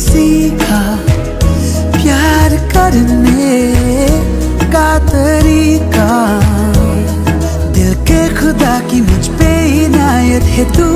सीखा प्यार करने का तरीका। दिल के खुदा की मुझ पे इनायत है तू